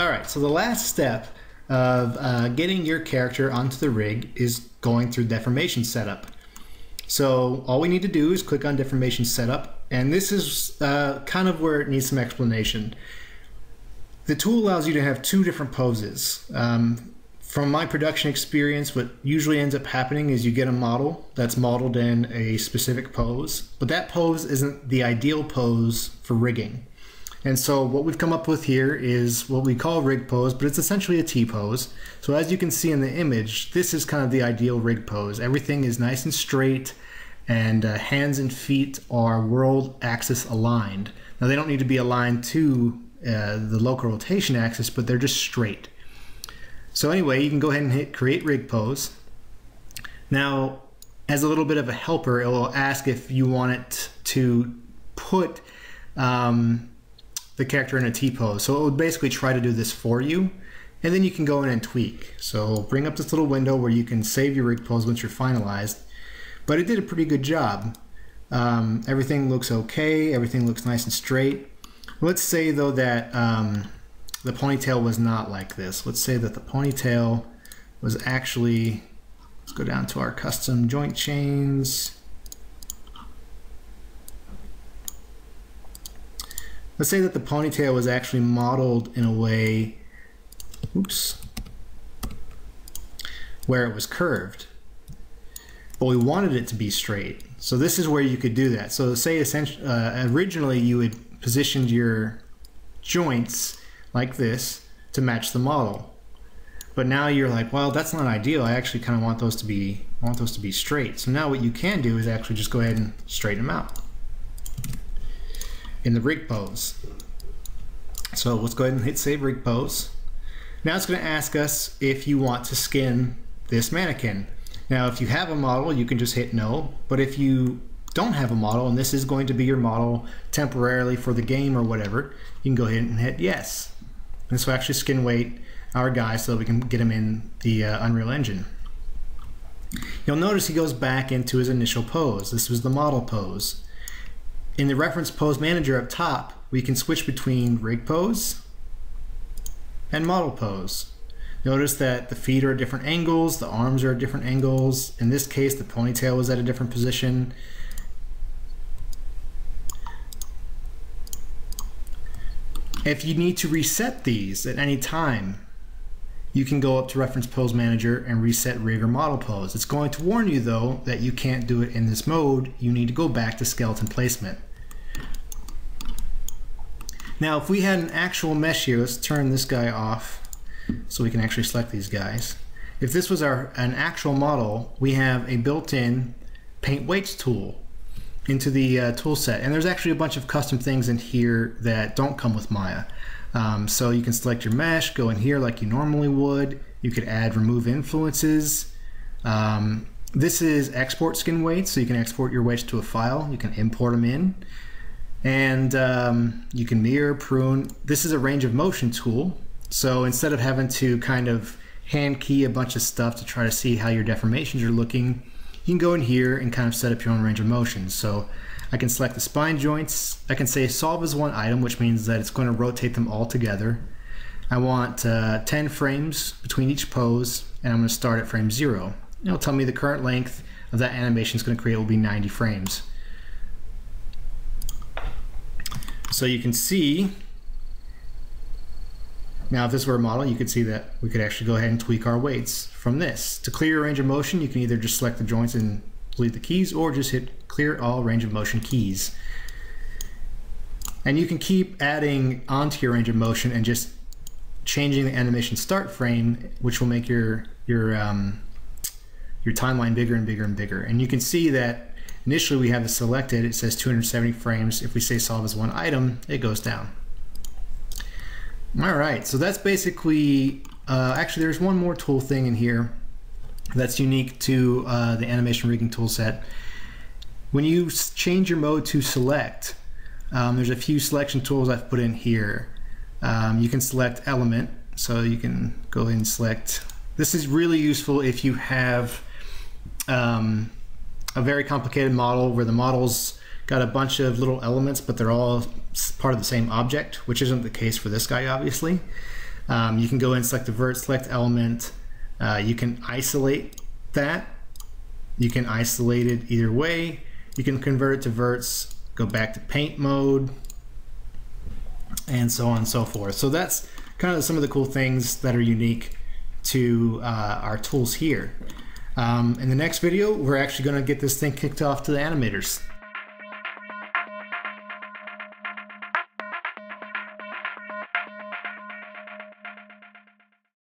All right, so the last step of uh, getting your character onto the rig is going through deformation setup. So all we need to do is click on deformation setup, and this is uh, kind of where it needs some explanation. The tool allows you to have two different poses. Um, from my production experience, what usually ends up happening is you get a model that's modeled in a specific pose, but that pose isn't the ideal pose for rigging. And so what we've come up with here is what we call rig pose, but it's essentially a T-pose. So as you can see in the image, this is kind of the ideal rig pose. Everything is nice and straight and uh, hands and feet are world axis aligned. Now they don't need to be aligned to uh, the local rotation axis, but they're just straight. So anyway, you can go ahead and hit create rig pose. Now, as a little bit of a helper, it will ask if you want it to put um, the character in a T-pose. So it would basically try to do this for you. And then you can go in and tweak. So bring up this little window where you can save your rig pose once you're finalized. But it did a pretty good job. Um, everything looks okay. Everything looks nice and straight. Let's say though that um, the ponytail was not like this. Let's say that the ponytail was actually, let's go down to our custom joint chains. Let's say that the ponytail was actually modeled in a way, oops, where it was curved. But we wanted it to be straight. So this is where you could do that. So say essentially, uh, originally you had positioned your joints like this to match the model. But now you're like, well, that's not ideal. I actually kind of want those to be I want those to be straight. So now what you can do is actually just go ahead and straighten them out in the rig pose. So let's go ahead and hit save rig pose. Now it's going to ask us if you want to skin this mannequin. Now if you have a model you can just hit no, but if you don't have a model and this is going to be your model temporarily for the game or whatever, you can go ahead and hit yes. This will actually skin weight our guy so we can get him in the uh, Unreal Engine. You'll notice he goes back into his initial pose. This was the model pose. In the reference pose manager up top, we can switch between rig pose and model pose. Notice that the feet are at different angles, the arms are at different angles. In this case, the ponytail was at a different position. If you need to reset these at any time, you can go up to Reference Pose Manager and reset rig or model pose. It's going to warn you though that you can't do it in this mode. You need to go back to skeleton placement. Now if we had an actual mesh here, let's turn this guy off so we can actually select these guys. If this was our an actual model, we have a built-in paint weights tool into the uh, tool set. And there's actually a bunch of custom things in here that don't come with Maya. Um, so you can select your mesh, go in here like you normally would. You could add remove influences. Um, this is export skin weights, so you can export your weights to a file. You can import them in. And um, you can mirror, prune. This is a range of motion tool. So instead of having to kind of hand key a bunch of stuff to try to see how your deformations are looking, you can go in here and kind of set up your own range of motion. So I can select the spine joints. I can say solve as one item, which means that it's going to rotate them all together. I want uh, 10 frames between each pose, and I'm going to start at frame zero. It'll tell me the current length of that animation is going to create will be 90 frames. So you can see, now if this were a model, you could see that we could actually go ahead and tweak our weights from this. To clear your range of motion, you can either just select the joints and delete the keys or just hit clear all range of motion keys. And you can keep adding onto your range of motion and just changing the animation start frame, which will make your your um, your timeline bigger and bigger and bigger. And you can see that initially we have it selected. It says 270 frames. If we say solve as one item, it goes down. All right, so that's basically, uh, actually there's one more tool thing in here that's unique to uh, the animation rigging toolset. When you change your mode to select, um, there's a few selection tools I've put in here. Um, you can select element, so you can go ahead and select. This is really useful if you have um, a very complicated model where the model's got a bunch of little elements, but they're all part of the same object, which isn't the case for this guy, obviously. Um, you can go and select the vert, select element. Uh, you can isolate that. You can isolate it either way. You can convert it to verts, go back to paint mode, and so on and so forth. So that's kind of some of the cool things that are unique to uh, our tools here. Um, in the next video, we're actually going to get this thing kicked off to the animators.